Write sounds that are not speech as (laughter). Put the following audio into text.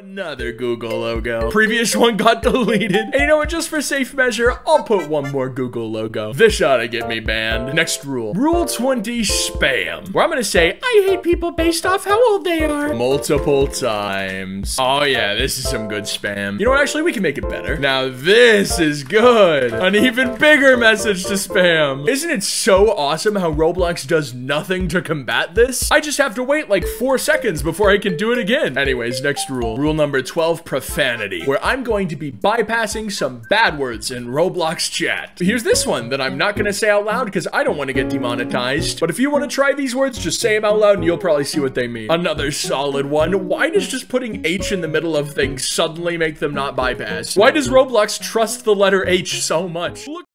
Another Google logo. Previous one got (laughs) deleted. And you know what? Just for safe measure, I'll put one more Google logo. This ought to get me banned. Next rule. Rule 20 spam. Where I'm gonna say, I hate people based off how old they are. Multiple times. Oh yeah, this is some good spam. You know what? Actually, we can make it better. Now this is good. An even bigger message to spam. Isn't it so awesome how Roblox does nothing to combat this? I just have to wait like four seconds before I can do it again. Anyways, next rule. Rule number 12, profanity, where I'm going to be bypassing some bad words in Roblox chat. Here's this one that I'm not gonna say out loud because I don't want to get demonetized. But if you want to try these words, just say them out loud and you'll probably see what they mean. Another solid one. Why does just putting H in the middle of things suddenly make them not bypass? Why does Roblox trust the letter H so much? Look